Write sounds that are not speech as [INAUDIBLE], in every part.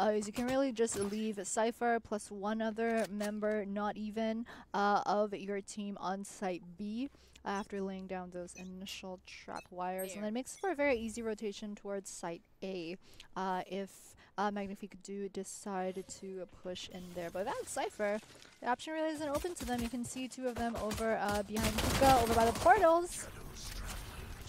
uh, is you can really just leave Cypher plus one other member, not even, uh, of your team on site B after laying down those initial trap wires. And then it makes for a very easy rotation towards site A uh, if uh, Magnifique do decide to push in there. But without Cypher, the option really isn't open to them. You can see two of them over uh, behind Puka, over by the portals.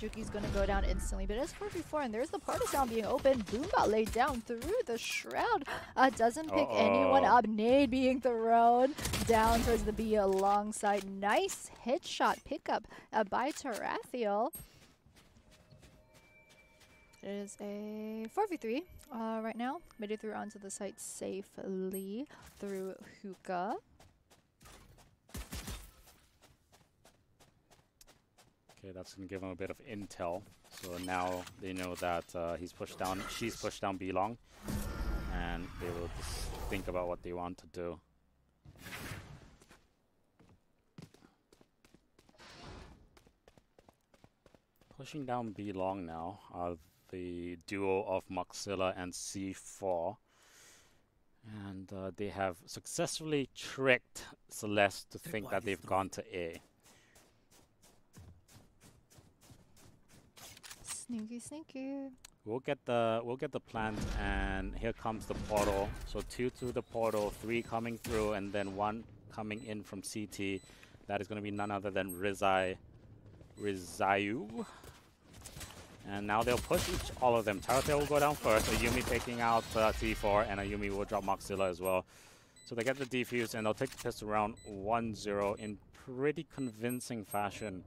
Juki's gonna go down instantly, but it's 4v4 and there's the sound being open. Boombot laid down through the shroud. Uh, doesn't pick uh -oh. anyone up. Nade being thrown down towards the B alongside. Nice headshot pickup uh, by Tarathiel. It is a 4v3 uh, right now. Made it through onto the site safely through Hookah. Okay, that's going to give him a bit of intel. So now they know that uh, he's pushed down, she's pushed down B long, and they will just think about what they want to do. Pushing down B long now are the duo of MOXILA and C4. And uh, they have successfully tricked Celeste to think that they've gone to A. Sneaky, sneaky. We'll get the we'll get the plant, and here comes the portal. So two to the portal, three coming through, and then one coming in from CT. That is going to be none other than Rizai, Rizayu. And now they'll push each, all of them. Tarathiel will go down first. Ayumi taking out uh, T4, and Ayumi will drop MOXILA as well. So they get the defuse, and they'll take the pistol round 1-0 in pretty convincing fashion.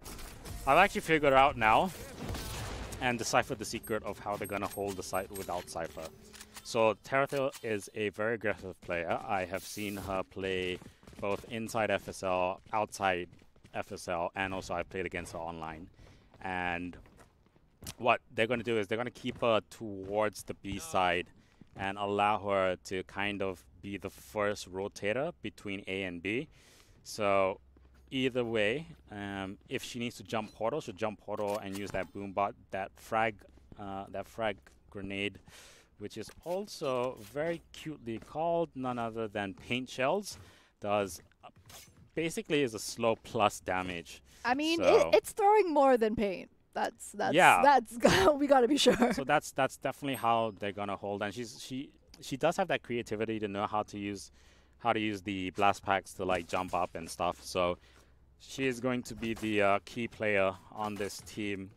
I've actually figured out now and decipher the secret of how they're going to hold the site without Cypher. So Tarathiel is a very aggressive player. I have seen her play both inside FSL, outside FSL, and also I've played against her online. And what they're going to do is they're going to keep her towards the B side and allow her to kind of be the first rotator between A and B. So either way, um, if she needs to jump portal, she'll jump portal and use that boombot, that frag, uh, that frag grenade, which is also very cutely called none other than paint shells. Does uh, basically is a slow plus damage. I mean, so it, it's throwing more than paint. That's that's yeah. That's [LAUGHS] we gotta be sure. So that's that's definitely how they're gonna hold, and she's she she does have that creativity to know how to use how to use the blast packs to like jump up and stuff. So she is going to be the uh, key player on this team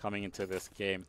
coming into this game.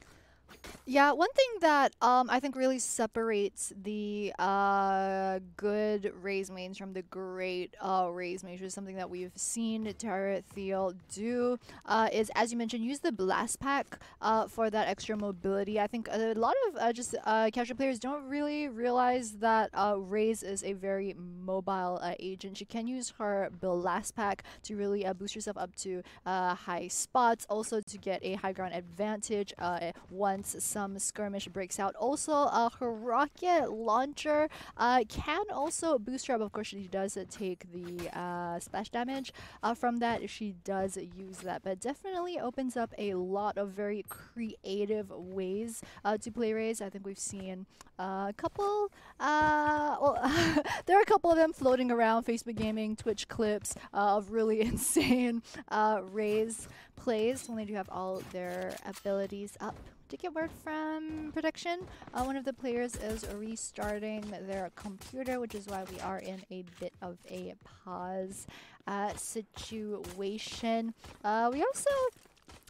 Yeah, one thing that um, I think really separates the uh, good Raze mains from the great uh, Raze mains, which is something that we've seen Tarathiel do, uh, is, as you mentioned, use the Blast Pack uh, for that extra mobility. I think a lot of uh, just uh, casual players don't really realize that Raze is a very mobile agent. She can use her Blast Pack to really boost herself up to high spots, also to get a high ground advantage once some skirmish breaks out. Also, uh, her rocket launcher uh, can also boost her up. Of course, she does uh, take the uh, splash damage uh, from that. She does use that, but definitely opens up a lot of very creative ways uh, to play Raze. I think we've seen a couple, well, [LAUGHS] there are a couple of them floating around Facebook Gaming, Twitch clips of really [LAUGHS] insane Raze plays when they do have all their abilities up get word from production. Uh, one of the players is restarting their computer, which is why we are in a bit of a pause uh, situation. Uh, we also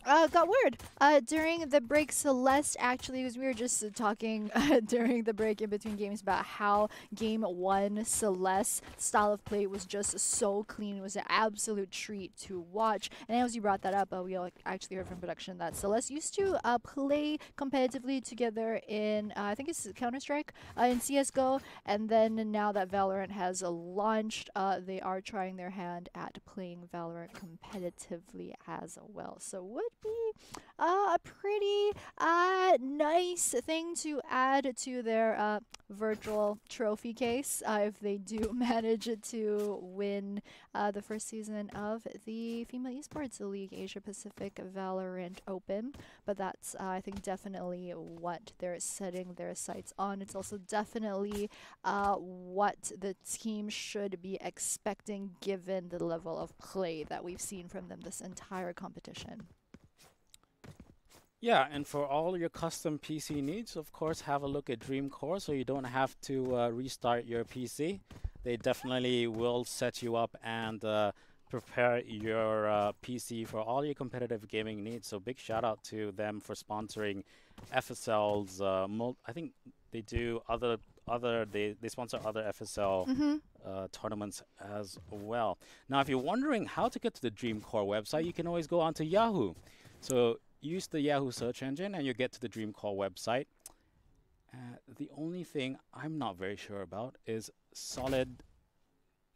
uh, got word uh, during the break. Celeste actually, because we were just talking [LAUGHS] uh, during the break in between games about how game one Celeste style of play was just so clean. It was an absolute treat to watch. And as you brought that up, uh, we actually heard from production that Celeste used to uh, play competitively together in uh, I think it's Counter Strike uh, in CS:GO, and then now that Valorant has launched, they are trying their hand at playing Valorant competitively as well. So would be uh, a pretty uh, nice thing to add to their uh, virtual trophy case uh, if they do [LAUGHS] manage to win uh, the first season of the Female Esports League Asia Pacific Valorant Open. But that's, uh, I think, definitely what they're setting their sights on. It's also definitely what the team should be expecting given the level of play that we've seen from them this entire competition. Yeah, and for all your custom PC needs, of course, have a look at DreamCore so you don't have to uh, restart your PC. They definitely will set you up and uh, prepare your uh, PC for all your competitive gaming needs. So big shout out to them for sponsoring FSL's. Uh, I think they do other other they they sponsor other FSL mm -hmm. Uh, tournaments as well. Now, if you're wondering how to get to the DreamCore website, you can always go onto Yahoo. So use the Yahoo search engine and you get to the DreamCore website. Uh, the only thing I'm not very sure about is solid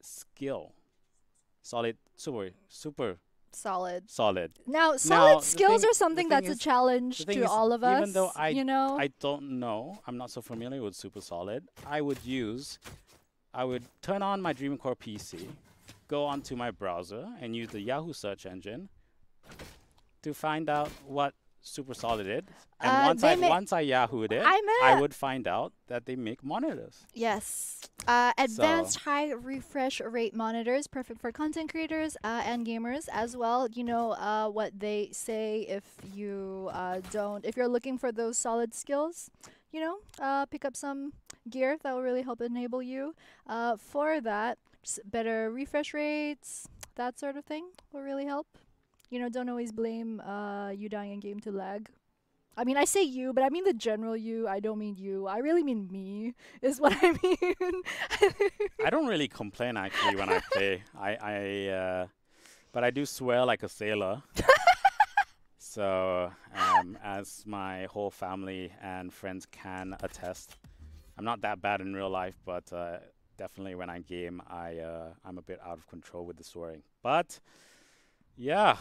skill. Solid, super, super solid. Solid. Now, solid now, skills are something that's is, a challenge to all of us. Even though I, you know, I don't know, I'm not so familiar with super solid. I would use, I would turn on my DreamCore PC, go onto my browser, and use the Yahoo search engine, to find out what Super Solid is. And uh, once I once I Yahooed it, I would find out that they make monitors. Yes, uh, advanced so. high refresh rate monitors, perfect for content creators uh, and gamers as well. You know uh, what they say if you uh, don't, if you're looking for those solid skills, you know, uh, pick up some gear that will really help enable you. for that, better refresh rates, that sort of thing will really help you know, don't always blame uh, you dying in game to lag. I mean, I say you, but I mean the general you. I don't mean you. I really mean me, [LAUGHS] is what I mean. I don't really [LAUGHS] complain actually when I play. I, I, uh, but I do swear like a sailor. [LAUGHS] so, um, as my whole family and friends can attest, I'm not that bad in real life, but uh, definitely when I game, I, uh, I'm a bit out of control with the swearing. But, yeah,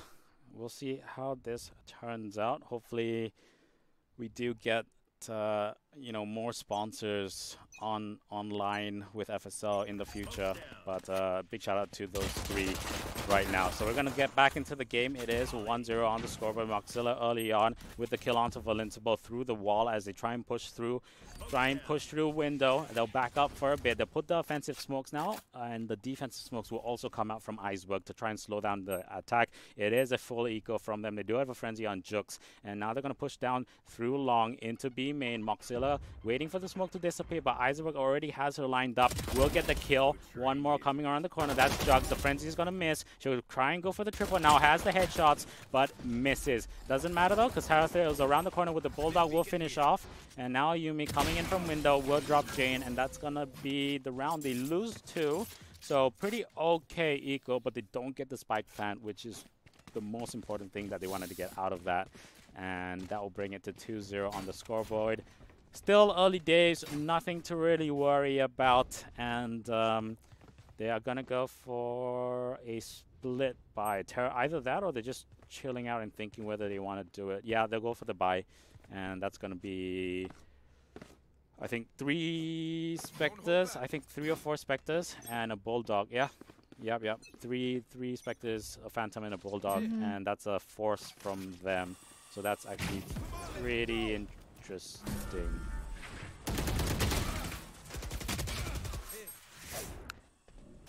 we'll see how this turns out. Hopefully, we do get uh, you know more sponsors on online with FSL in the future. But uh, big shout out to those three right now. So we're gonna get back into the game. It is 1-0 on the scoreboard. MOXILA early on with the kill onto Vulincible through the wall as they try and push through try and push through window. They'll back up for a bit. They'll put the offensive smokes now, and the defensive smokes will also come out from Eisberg to try and slow down the attack. It is a full eco from them. They do have a frenzy on Jux, and now they're to push down through long into B main. MOXILA waiting for the smoke to dissipate, but Eisberg already has her lined up. Will get the kill. One more coming around the corner. That's Jux. The frenzy is going to miss. She'll try and go for the triple. Now has the headshots, but misses. Doesn't matter though, because Tarathiel is around the corner with the Bulldog. Will finish off. And now Yumi coming in from window will drop Jane, and that's gonna be the round. They lose two, so pretty okay eco, but they don't get the spike plant, which is the most important thing that they wanted to get out of that. And that will bring it to 2-0 on the scoreboard. Still early days, nothing to really worry about, and um, they are gonna go for a split buy. Either that or they're just chilling out and thinking whether they want to do it. Yeah, they'll go for the buy and that's going to be I think three specters. I think three or four specters and a bulldog. Yeah, yep, yep. Three, three specters, a phantom, and a bulldog, mm -hmm. and that's a force from them. So that's actually pretty interesting.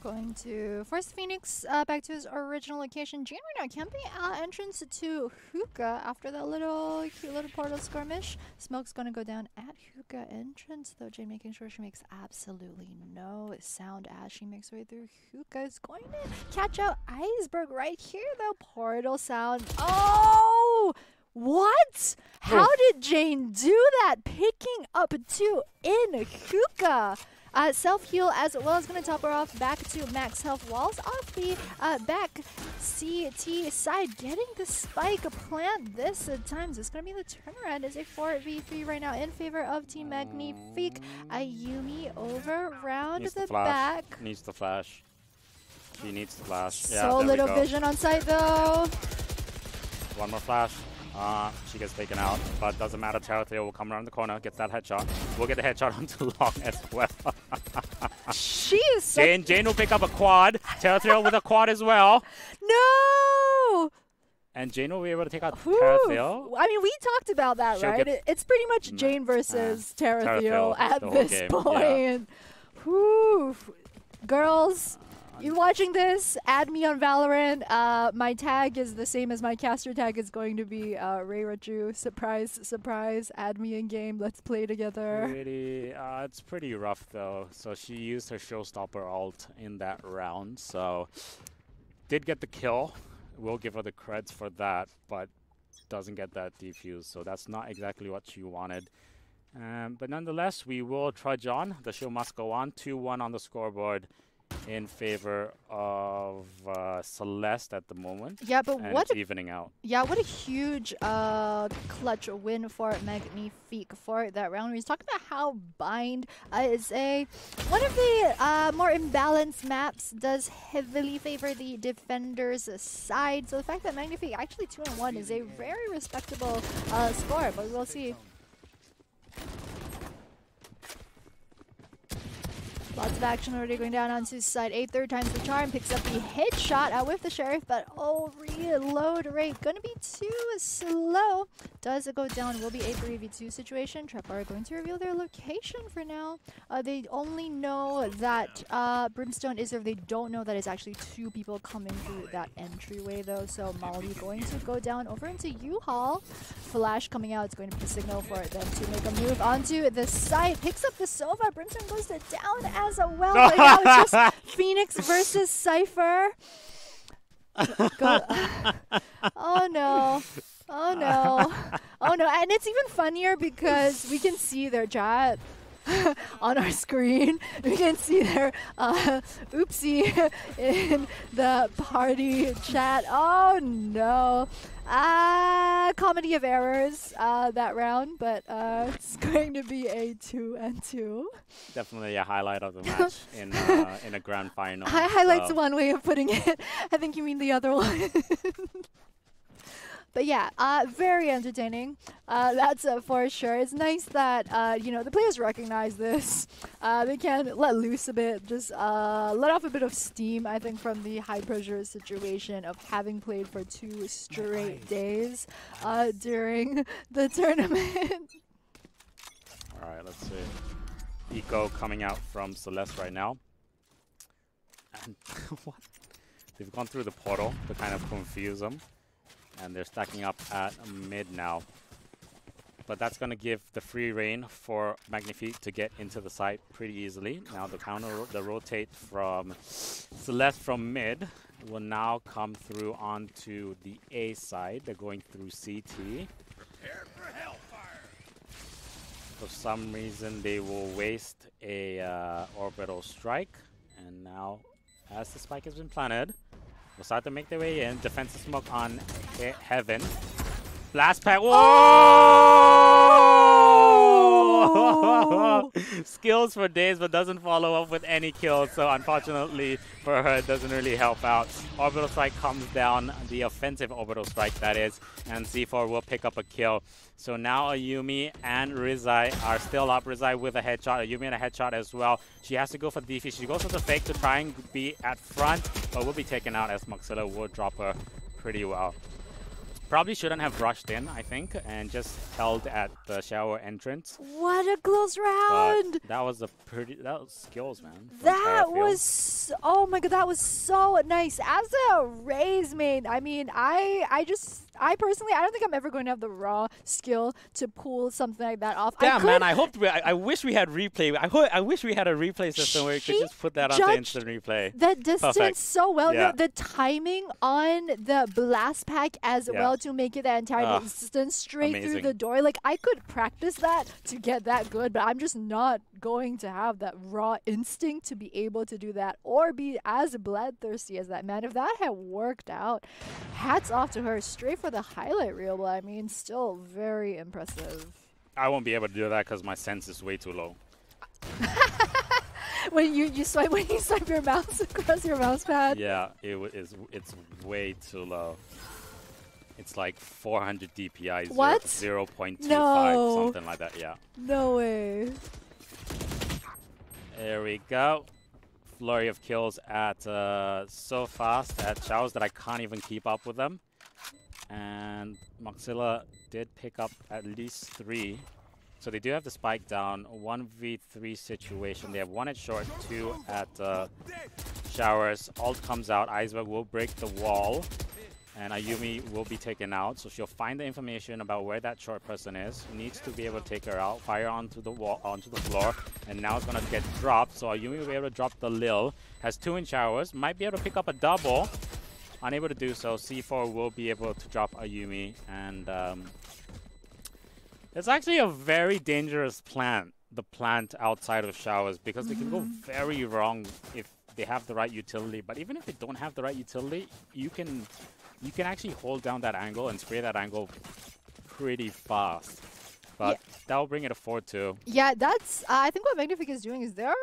Going to force Phoenix uh, back to his original location. Jane right now camping uh, entrance to Hookah after that little cute little portal skirmish. Smoke's gonna go down at Hookah entrance though. Jane making sure she makes absolutely no sound as she makes her way through. Hookah is going to catch out Eisberg right here though. Portal sound. Oh! What? How did Jane do that? Picking up two in Hookah. Uh, Self-heal as well as going to top her off back to max health walls off the uh, back CT side. Getting the spike plant this uh, times. It's going to be the turnaround as a 4v3 right now in favor of Team Magnifique. Ayumi over round needs the, back. Needs the flash. She needs the flash. So little vision on site though. One more flash. Uh, she gets taken out, but doesn't matter. Terra will come around the corner, gets that headshot. We'll get the headshot [LAUGHS] onto Long as well. she is [LAUGHS] so Jane, Jane will pick up a quad. Terra with a quad as well. [LAUGHS] No! And Jane will be able to take out Whew. Terra I mean, we talked about that, She'll right? It- it's pretty much Jane versus Nah. Terra Terra Theo Theo at this game, point. Whew. Girls, you watching this? Add me on Valorant. Uh, my tag is the same as my caster tag is going to be uh, Reirachu. Surprise, surprise. Add me in game. Let's play together. Pretty, uh, it's pretty rough though. So she used her showstopper alt in that round. So did get the kill. We'll give her the creds for that, but doesn't get that defuse. So that's not exactly what she wanted. Um, but nonetheless, we will trudge on. The show must go on. 2-1 on the scoreboard in favor of uh, Celeste at the moment. Yeah, but And what a evening out. Yeah, what a huge uh, clutch win for Magnifique for that round. He's talking about how Bind uh, is a one of the uh, more imbalanced maps, does heavily favor the defender's side. So the fact that Magnifique actually 2 and 1 is a very respectable uh, score, but we'll see. Lots of action already going down onto side 8. Third time's the charm. Picks up the headshot out with the sheriff, but oh, reload rate. Gonna be too slow. Does it go down? Will be a 3v2 situation. Trapper are going to reveal their location for now. Uh, they only know that uh, Brimstone is there. They don't know that it's actually two people coming through that entryway, though. So Molly going to go down over into U-Hall. Flash coming out. It's going to be the signal for them to make a move onto the site. Picks up the Sova. Brimstone goes to down as well. Now it's just [LAUGHS] Phoenix versus Cypher. [LAUGHS] Oh no. Oh no. [LAUGHS] Oh no. And it's even funnier because we can see their chat [LAUGHS] on our screen. We can see their uh, oopsie [LAUGHS] in the party chat. Oh no. Ah, comedy of errors uh, that round, but uh, it's [LAUGHS] going to be a two and two. Definitely a highlight of the match in uh, in a grand final. Hi- highlights so- one way of putting it. I think you mean the other one. But yeah, uh, very entertaining. Uh, that's uh, for sure. It's nice that uh, you know the players recognize this. Uh, they can let loose a bit, just uh, let off a bit of steam. I think from the high pressure situation of having played for two straight days uh, during the [LAUGHS] tournament. All right, let's see. Eco coming out from Celeste right now. And [LAUGHS] what? They've gone through the portal to kind of confuse them. And they're stacking up at mid now. But that's going to give the free reign for Magnifique to get into the site pretty easily. Now the counter, the rotate from Celeste from mid will now come through onto the A side. They're going through CT. For some reason, they will waste a uh, orbital strike. And now, as the spike has been planted, we'll start to make their way in. Defensive smoke on he Heaven. Blast pack. Oh! Whoa! Oh. [LAUGHS] Skills for days, but doesn't follow up with any kills. So unfortunately for her, it doesn't really help out. Orbital strike comes down, the offensive orbital strike that is, and C4 will pick up a kill. So now Ayumi and Rizai are still up. Rizai with a headshot, Ayumi and a headshot as well. She has to go for defense. She goes for the fake to try and be at front, but will be taken out as MOXILA will drop her pretty well. Probably shouldn't have rushed in, I think, and just held at the shower entrance. What a close But round! that was a pretty that was skills, man. That was oh my god, that was so nice. As a Raze main, I mean, I I just I personally I don't think I'm ever going to have the raw skill to pull something like that off. I Damn, could, man! I hope we, I, I wish we had replay. I ho- I wish we had a replay system where we could just put that on judged instant replay. the distance Perfect. so well. Yeah. the timing on the blast pack as Yeah. well to make it that entire Ugh, distance straight through the door. Like I could practice that to get that good, but I'm just not going to have that raw instinct to be able to do that or be as bloodthirsty as that man. If that had worked out, hats off to her. Straight for the highlight reel. But I mean, still very impressive. I won't be able to do that because my sense is way too low. [LAUGHS] When you you swipe [LAUGHS] when you swipe your mouse across your mouse pad. Yeah, it is. It's way too low. It's like 400 DPI, What? 0.25, No. something like that. Yeah. No way. There we go. Flurry of kills at uh, so fast at Showers that I can't even keep up with them. And MOXILA did pick up at least three. So they do have the spike down. 1v3 situation. They have one at short, two at uh, Showers. Ult comes out. Eisberg will break the wall. And Ayumi will be taken out. So she'll find the information about where that short person is. Needs to be able to take her out. Fire onto the wall, onto the floor. And now it's going to get dropped. So Ayumi will be able to drop the Lil. Has two in showers. Might be able to pick up a double. Unable to do so. C4 will be able to drop Ayumi. And um, it's actually a very dangerous plant. The plant outside of showers. Because they can go very wrong if they have the right utility. But even if they don't have the right utility, you can you can actually hold down that angle and spray that angle pretty fast. But that'll bring it a 4-2. Yeah, that's. Uh, I think what Magnifique is doing is they're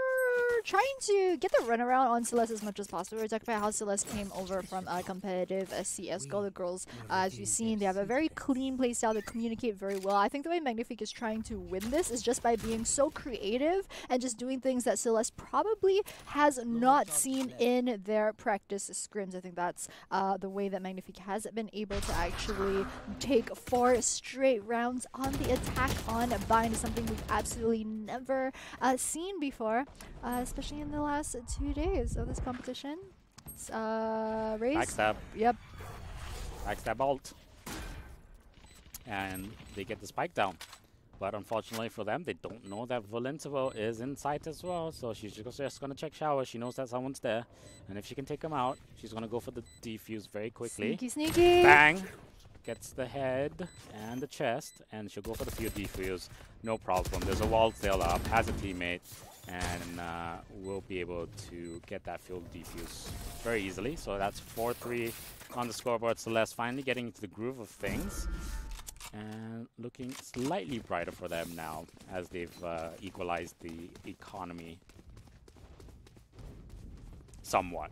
trying to get the runaround on Celeste as much as possible. We're talking about how Celeste came over from a competitive uh, CSGO. The girls, uh, as you've seen, they have a very clean playstyle. They communicate very well. I think the way Magnifique is trying to win this is just by being so creative and just doing things that Celeste probably has not seen in their practice scrims. I think that's uh, the way that Magnifique has been able to actually take four straight rounds on the attack on Bind, something we've absolutely never uh, seen before, uh, especially in the last two days of this competition. It's, uh, Raze. Backstab. Yep. Backstab ult. And they get the spike down. But unfortunately for them, they don't know that Valentavo is in sight as well. So she's just, going to check shower. She knows that someone's there. And if she can take him out, she's going to go for the defuse very quickly. Sneaky, sneaky. Bang! Gets the head and the chest. And she'll go for the field defuse. No problem. There's a wall still up. Has a teammate. And uh, will be able to get that field defuse very easily. So that's 4-3 on the scoreboard. Celeste finally getting into the groove of things and looking slightly brighter for them now as they've uh, equalized the economy somewhat.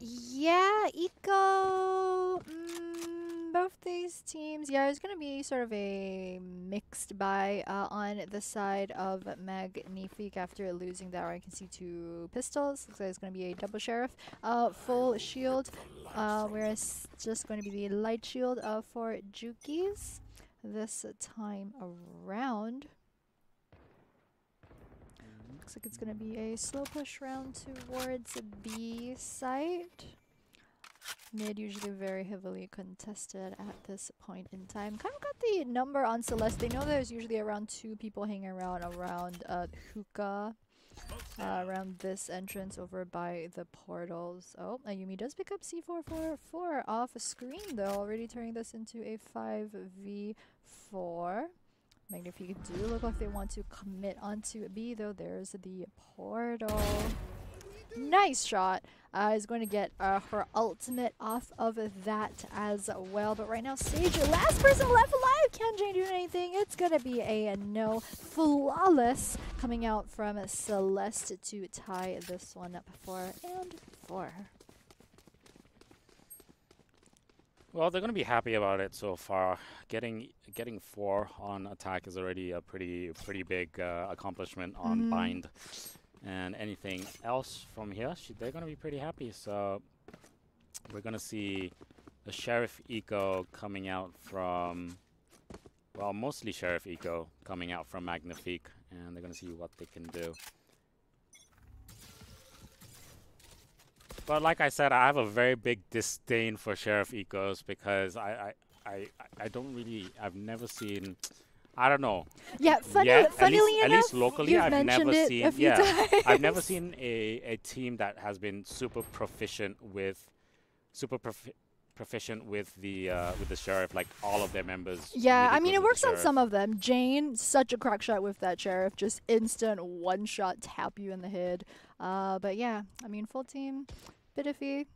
Yeah, Eco. Mm, both these teams. Yeah, it's going to be sort of a mixed buy uh, on the side of Magnifique after losing that. I can see two pistols. Looks like it's going to be a double sheriff. Uh, full shield. Uh, whereas just going to be the light shield uh, for Jukies this time around. Looks like it's going to be a slow push round towards B site. Mid usually very heavily contested at this point in time. Kind of got the number on Celeste. They know there's usually around two people hanging around around uh, hookah. Uh, around this entrance over by the portals. Oh, Ayumi does pick up C444 off screen though, already turning this into a 5v4. Magnifique do look like they want to commit onto B though. There's the portal. Nice shot. Uh, is going to get uh, her ultimate off of that as well. But right now, Sage, last person left alive. Can Jane do anything? It's going to be a, no. Flawless coming out from Celeste to tie this one up four and four. Well, they're going to be happy about it so far. Getting getting four on attack is already a pretty pretty big uh, accomplishment on Mhm. bind. And anything else from here, they're going to be pretty happy. So we're going to see a Sheriff Eco coming out from, well, mostly Sheriff Eco coming out from Magnifique. And they're going to see what they can do. But like I said, I have a very big disdain for Sheriff Ecos because I, I, I, I don't really, I've never seen, I don't know. Yeah, funny, Yeah, at funnily least- at enough, least locally, you've I've mentioned never it seen- yeah, times. I've never seen a, a team that has been super proficient with, super profi- proficient with the uh, with the sheriff. Like all of their members. Yeah, really I mean it works on some of them. Jane, such a crack shot with that sheriff, just instant one shot tap you in the head. Uh, but yeah, I mean full team, bit iffy.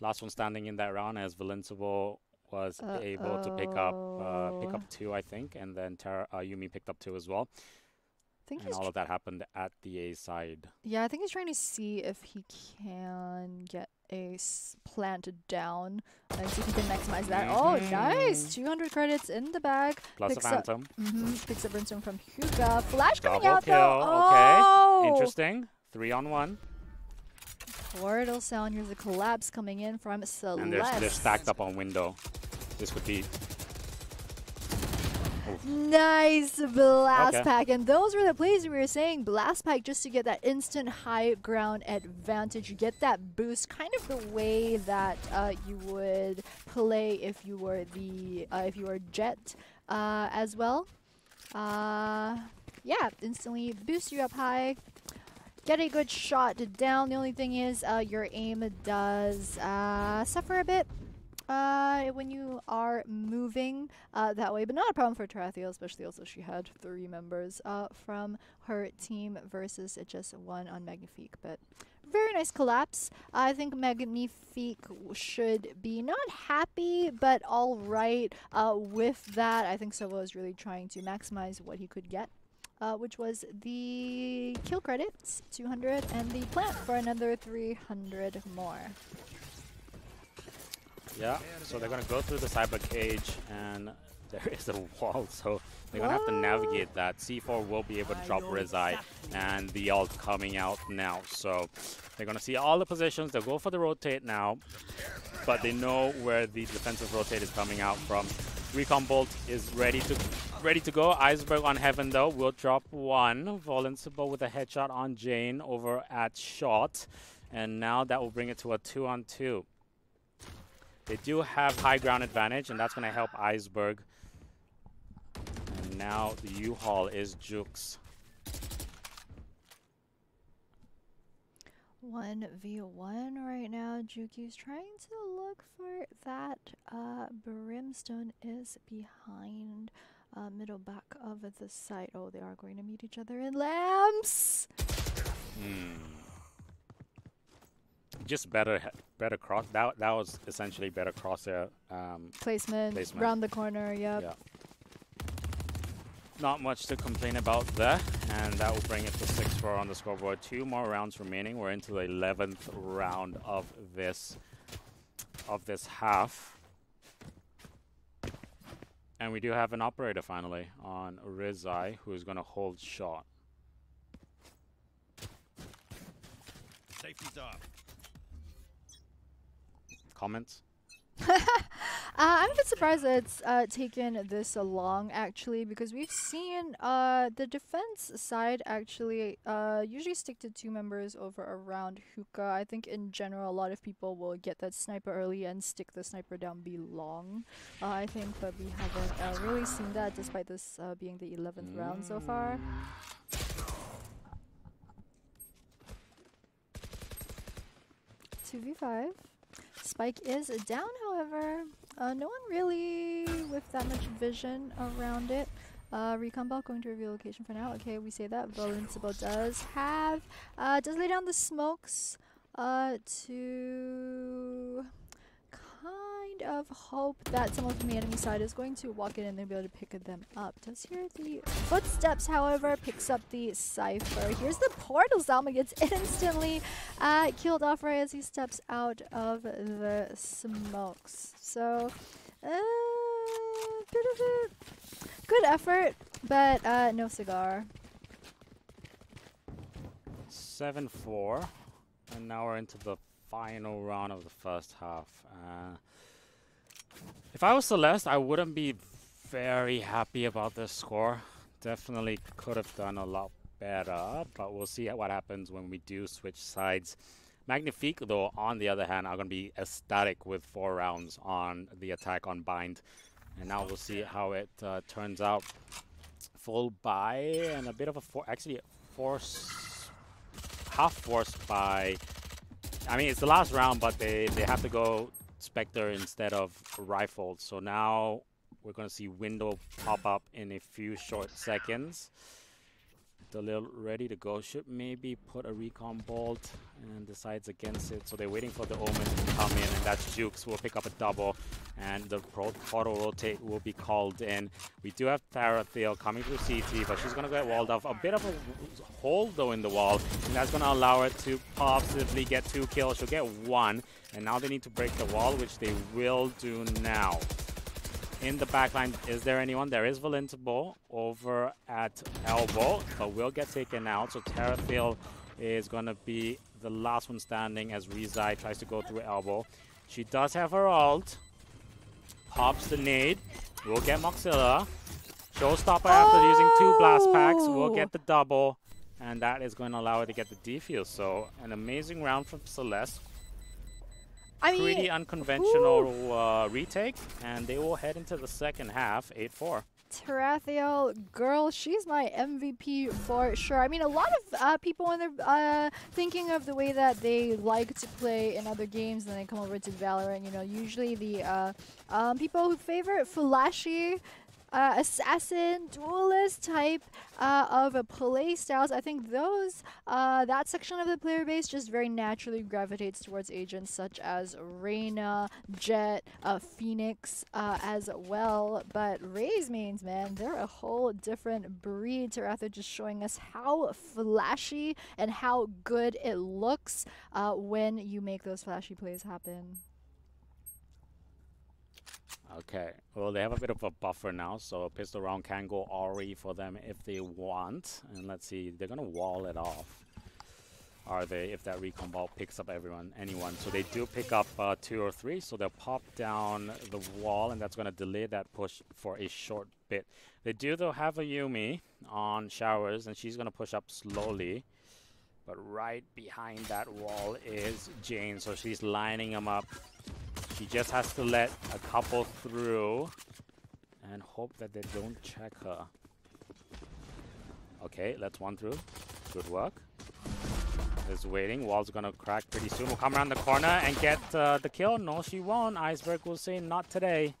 Last one standing in that round as Vulincible was able to pick up uh, pick up two, I think, and then Tara, uh, Yumi picked up two as well. I think And all tr- of that happened at the A side. yeah, I think he's trying to see if he can get a plant down and see if he can maximize that. Oh, nice! Mhm. 200 credits in the bag. Plus a Picks up- Phantom. hmm Picks up Brimstone from Hyuga. Flash coming Double out kill. though. Okay. Oh! Interesting. Three on one. Portal sound. Here's a collapse coming in from Celeste. And they're, they're stacked up on window. This could be. Nice blast Okay. pack. And those were the plays we were saying. Blast pack just to get that instant high ground advantage. You get that boost kind of the way that uh, you would play if you were the uh, if you were Jett uh, as well. Uh, yeah, instantly boost you up high. Get a good shot down. The only thing is uh, your aim does uh, suffer a bit uh, when you are moving uh, that way, but not a problem for Tarathiel, especially also she had three members uh, from her team versus just one on Magnifique. But very nice collapse. I think Magnifique should be not happy, but all right uh, with that. I think Sova is really trying to maximize what he could get. Uh, which was the kill credits, 200, and the plant for another 300 more. Yeah. So they're gonna go through the cyber cage, and [LAUGHS] there is a wall, so they're gonna have to navigate that. C4 will be able to drop Rizai, and the ult coming out now. So they're gonna see all the positions. They'll go for the rotate now, but they know where the defensive rotate is coming out from. Recon Bolt is ready to ready to go. Eisberg on Heaven though will drop one. Vulincible with a headshot on Jane over at Shot, and now that will bring it to a two on two. They do have high ground advantage, and that's going to help Eisberg. And now the U-Hall is Jukes. 1v1 right now. Juki's trying to look for that. Uh, Brimstone is behind uh, middle back of the site. Oh, they are going to meet each other in lamps. Hmm. Just better, better cross. That that was essentially better crosshair. Um, Placement, Placement. round the corner. Yep. Yeah. not much to complain about there, and that will bring it to 6-4 on the scoreboard. Two more rounds remaining. We're into the 11th round of this of this half. And we do have an operator finally on Rizai, who is going to hold shot. Safety's up. Comments? [LAUGHS] Uh, I'm a bit surprised that it's uh, taken this long, actually, because we've seen uh, the defense side actually uh, usually stick to two members over around hookah. I think in general, a lot of people will get that sniper early and stick the sniper down B long. Uh, I think, but we haven't uh, really seen that, despite this being the 11th round so far. Two v five. Spike is down, however. Uh, no one really with that much vision around it. Uh, Recon Bolt going to reveal location for now. Okay, we say that. Invincible does have, uh, does lay down the smokes, uh, to kind of hope that someone from the enemy side is going to walk in and they'll be able to pick them up. Does hear the footsteps, however, picks up the Cypher. Here's the portal. Zalma gets [LAUGHS] instantly uh, killed off right as he steps out of the smokes. So, uh, good effort, but uh, no cigar. 7-4, and now we're into the final round of the first half. Uh, if I was Celeste, I wouldn't be very happy about this score. Definitely could have done a lot better, but we'll see what happens when we do switch sides. Magnifique, though, on the other hand, are going to be ecstatic with four rounds on the attack on Bind. And now we'll see how it uh, turns out. Full buy and a bit of a for actually force half force by I mean it's the last round but they they have to go Spectre instead of rifle so now we're gonna see window pop up in a few short seconds Dalil ready to go should maybe put a recon bolt and decides against it so they're waiting for the omen to come in and that's Jukes will pick up a double and the portal rotate will be called in. We do have Tarathiel coming through CT, but she's going to get walled off. A bit of a hole, though, in the wall, and that's going to allow her to possibly get two kills. She'll get one, and now they need to break the wall, which they will do now. In the backline, is there anyone? There is Vulincible over at elbow, but will get taken out. So Tarathiel is going to be the last one standing as Rizai tries to go through elbow. She does have her ult. Pops the nade. We'll get MOXILA. Showstopper oh! after using two blast packs. We'll get the double. And that is going to allow her to get the defuse. So an amazing round from Celeste. I mean, Pretty unconventional uh, retake. And they will head into the second half, 8-4. Tarathiel, girl, she's my MVP for sure. I mean, a lot of uh, people when they're uh, thinking of the way that they like to play in other games, and they come over to Valorant, you know, usually the uh, um, people who favor Flashy uh, assassin, duelist type uh, of play styles, I think those, uh, that section of the player base just very naturally gravitates towards agents such as Reyna, Jett, uh, Phoenix uh, as well. But Raze mains, man, they're a whole different breed. Taratha just showing us how flashy and how good it looks uh, when you make those flashy plays happen. Okay, well they have a bit of a buffer now, so pistol round can go RE for them if they want. And let's see, they're gonna wall it off. Are they, if that recon bolt picks up everyone, anyone. So they do pick up uh, two or three, so they'll pop down the wall, and that's gonna delay that push for a short bit. They do though have a Yumi on showers, and she's gonna push up slowly. But right behind that wall is Jane, so she's lining them up she just has to let a couple through and hope that they don't check her. Okay, let's one through. Good work. Is waiting. Wall's gonna crack pretty soon. We'll come around the corner and get uh, the kill. No, she won't. Eisberg will say not today.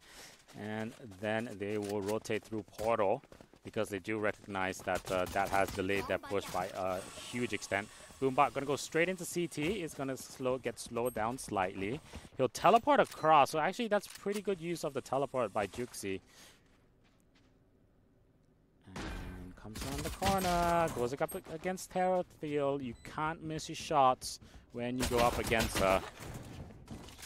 And then they will rotate through Portal because they do recognize that uh, that has delayed their push by a huge extent. Boombot gonna go straight into CT. It's gonna slow get slowed down slightly. He'll teleport across. So actually, that's pretty good use of the teleport by Juxi. And comes around the corner. Goes up against Tarathiel. You can't miss your shots when you go up against her.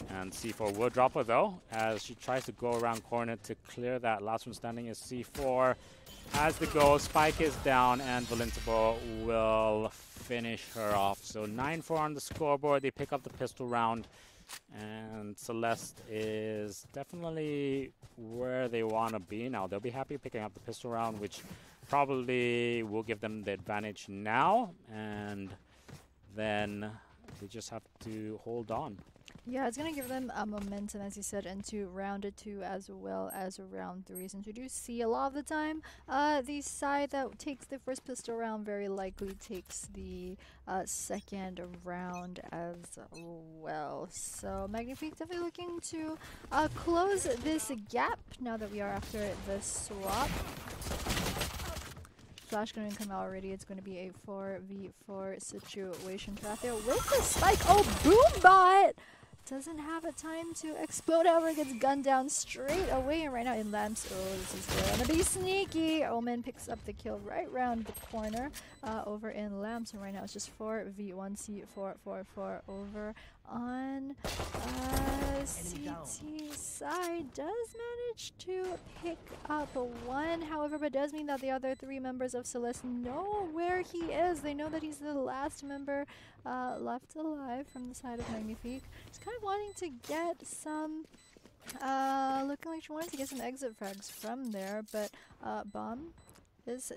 And C4 will drop her though, as she tries to go around corner to clear that. Last one standing is C4. As the goal, Spike is down, and Vulincible will finish her off. So 9-4 on the scoreboard. They pick up the pistol round. And Celeste is definitely where they want to be now. They'll be happy picking up the pistol round, which probably will give them the advantage now. And then they just have to hold on. Yeah, it's going to give them a momentum, as you said, into round two as well as round three. Since we do see a lot of the time, uh, the side that takes the first pistol round very likely takes the uh, second round as well. So Magnifique definitely looking to uh, close this gap now that we are after the swap. Flash to come out already. It's to be a 4v4 situation. Tarathiel with the spike. Oh, Boombot! Doesn't have a time to explode. However, gets gunned down straight away. And right now in Lamps, oh, this is gonna be sneaky. Omen picks up the kill right round the corner uh, over in Lamps. And right now it's just 4v1 C4 4 4 over on uh, CT side. Does manage to pick up one, however, but does mean that the other three members of Celeste know where he is. They know that he's the last member uh, left alive from the side of Magnifique. He's kind of wanting to get some uh, looking like she wanted to get some exit frags from there, but uh, Bomb is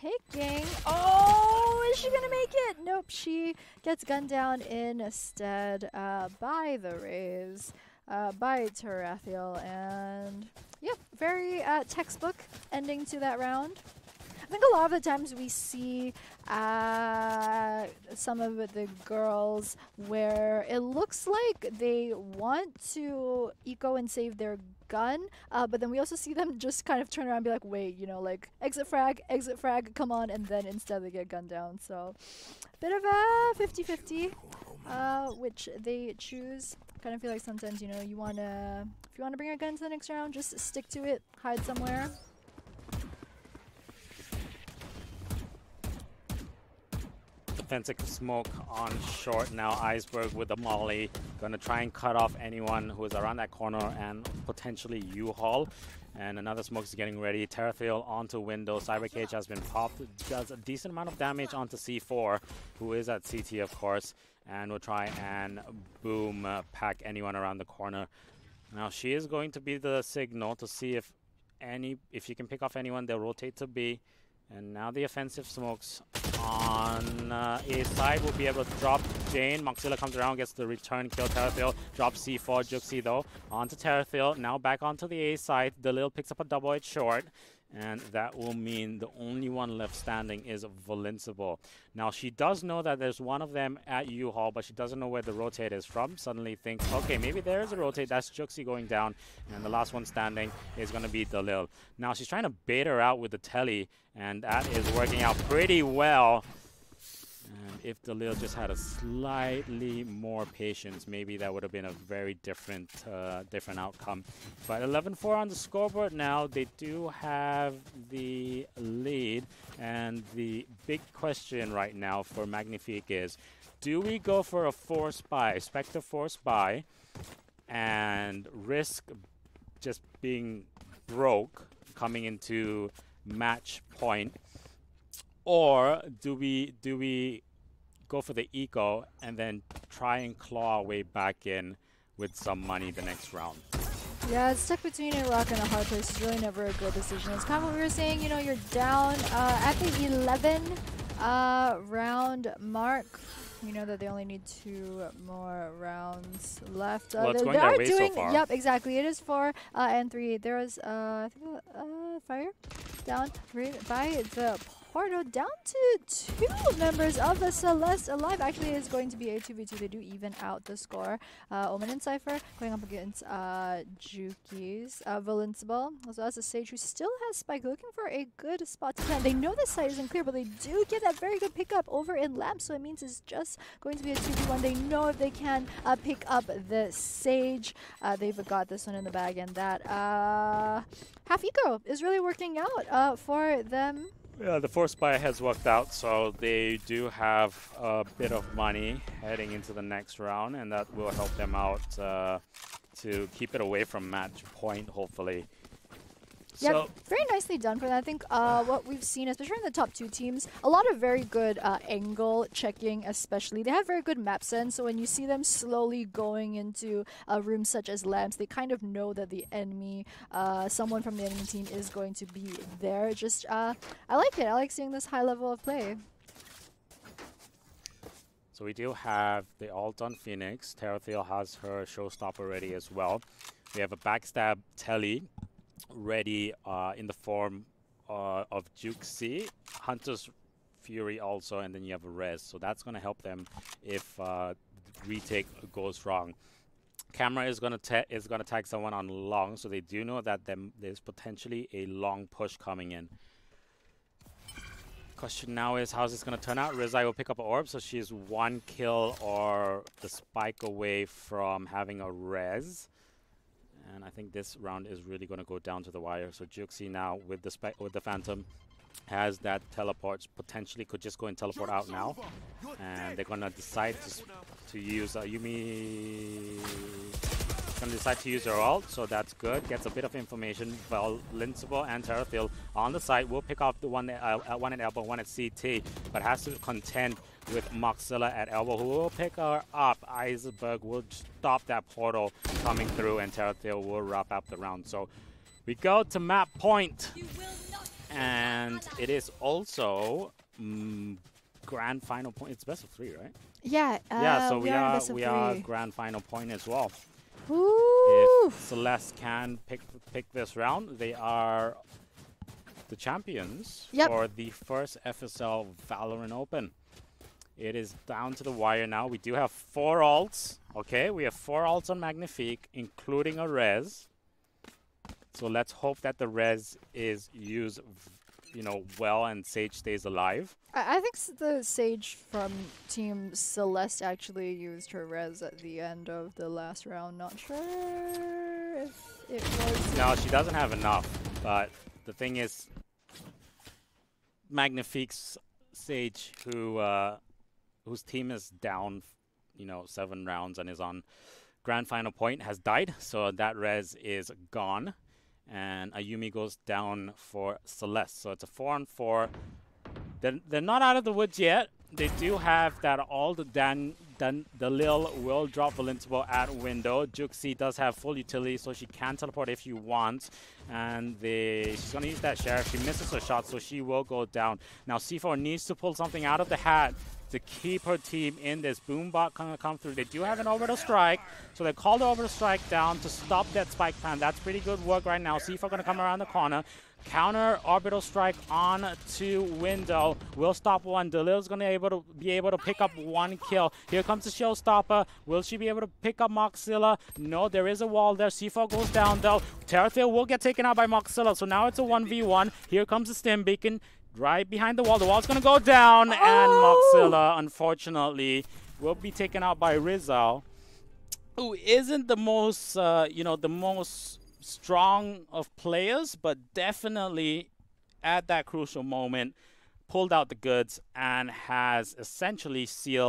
ticking. Oh, is she gonna make it? Nope, she gets gunned down instead uh, by the Raze, uh, by Tarathiel, and yep, very uh, textbook ending to that round. I think a lot of the times we see uh, some of the girls where it looks like they want to eco and save their gun, uh, but then we also see them just kind of turn around and be like, wait, you know, like exit frag, exit frag, come on, and then instead they get gunned down. So, bit of a 50-50, uh, which they choose. Kind of feel like sometimes, you know, you want to If you want to bring your gun to the next round, just stick to it, hide somewhere. Defensive smoke on short now. Eisberg with the molly. Gonna try and cut off anyone who is around that corner and potentially U-Hall. And another smoke is getting ready. Tarathiel onto window. Cyber Cage has been popped. Does a decent amount of damage onto C4, who is at CT, of course. And will try and boom uh, pack anyone around the corner. Now she is going to be the signal to see if any if you can pick off anyone. They'll rotate to B. And now the offensive smokes on uh, A side will be able to drop Jane. MOXILA comes around, gets the return kill. Tarathiel drops C4. Juxi though onto Tarathiel. Now back onto the A side. Delil picks up a double edge short. And that will mean the only one left standing is Vulincible. Now, she does know that there's one of them at U-Hall, but she doesn't know where the rotate is from. Suddenly thinks, okay, maybe there is a rotate. That's Juqyx going down. And the last one standing is going to be Dalil. Now, she's trying to bait her out with the telly, and that is working out pretty well. If Dalil just had a slightly more patience, maybe that would have been a very different uh, different outcome. But 11-4 on the scoreboard now. They do have the lead. And the big question right now for Magnifique is, do we go for a force buy, Spectre force buy, and risk just being broke coming into match point or do we do we go for the eco and then try and claw our way back in with some money the next round? Yeah, it's stuck between a rock and a hard place. It's really never a good decision. It's kind of what we were saying, you know, you're down uh, at the 11 uh, round mark. You know that they only need two more rounds left. Uh, well, they, they are doing, so yep, exactly. It is four uh, and three. There was, uh, I think, uh, fire down by the Down to two members of the Celeste alive. Actually, it's going to be a 2v2. They do even out the score. Uh, Omen and Cypher going up against uh, Juki's. Uh, as well as the Sage, who still has Spike, looking for a good spot to plant. They know the site isn't clear, but they do get that very good pickup over in Lamp, so it means it's just going to be a 2v1. They know if they can uh, pick up the Sage, uh, they've got this one in the bag, and that uh, half eco is really working out uh, for them. Yeah, the force buy has worked out, so they do have a bit of money heading into the next round, and that will help them out uh, to keep it away from match point, hopefully. Yeah, so very nicely done for that. I think uh, what we've seen, especially in the top two teams, a lot of very good uh, angle checking, especially. They have very good map sense, so when you see them slowly going into uh, rooms such as lamps, they kind of know that the enemy, uh, someone from the enemy team is going to be there. Just, uh, I like it. I like seeing this high level of play. So we do have the alt on Phoenix. Tarathiel has her showstopper ready as well. We have a backstab Telly ready uh, in the form uh, of Juqyx, Hunter's Fury also, and then you have a Res. So that's going to help them if uh, retake goes wrong. Camera is going to is going to tag someone on long, so they do know that them, there's potentially a long push coming in. Question now is how's this going to turn out? Rizai will pick up an orb, so she's one kill or the spike away from having a res. And I think this round is really going to go down to the wire. So Juqyx now with the with the Phantom has that teleports potentially could just go and teleport out now. And they're gonna decide to, to use uh, Yuumi gonna decide to use her ult so that's good gets a bit of information well Linsable and Tarathiel on the side will pick off the one uh, one at elbow one at CT but has to contend with MOXILA at elbow who will pick her up Eisberg will stop that portal coming through and Tarathiel will wrap up the round so we go to map point and it is also mm, grand final point. It's best of three, right? Yeah. Uh, yeah. So we, we are we are grand final point as well. Ooh. If Celeste can pick pick this round, they are the champions yep. for the first FSL Valorant Open. It is down to the wire now. We do have four alts. Okay, we have four alts on Magnifique, including a res. So let's hope that the res is used, you know, well and Sage stays alive. I, I think the Sage from Team Celeste actually used her res at the end of the last round. Not sure if it was. No, she doesn't have enough. But the thing is, Magnifique's Sage, who uh, whose team is down, you know, seven rounds and is on grand final point, has died. So that res is gone, and Ayumi goes down for Celeste. So it's a four on four. They're, they're not out of the woods yet. They do have that all the Dan, Dan Dalil will drop Valentinable at window. Juqyx does have full utility, so she can teleport if you want. And they, she's going to use that Sheriff. She misses her shot, so she will go down. Now C4 needs to pull something out of the hat to keep her team in this. Boombot gonna come through. They do have an orbital strike, so they call the orbital strike down to stop that spike plan. That's pretty good work right now. C4 gonna come around the corner. Counter orbital strike on to window. Will stop one. Dalil's gonna able to be able to pick up one kill. Here comes the showstopper. Will she be able to pick up MOXILA? No, there is a wall there. C4 goes down though. Tarathiel will get taken out by MOXILA. So now it's a 1v1. Here comes the stim beacon right behind the wall. The wall's gonna go down, oh! and MOXILA, unfortunately, will be taken out by Rizal, who isn't the most, uh, you know, the most strong of players, but definitely at that crucial moment pulled out the goods and has essentially sealed